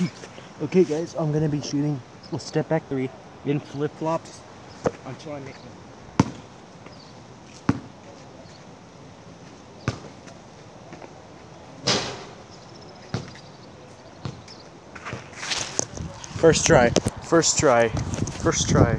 okay guys, I'm gonna be shooting a step back three in flip flops until I make them. First try. First try. First try.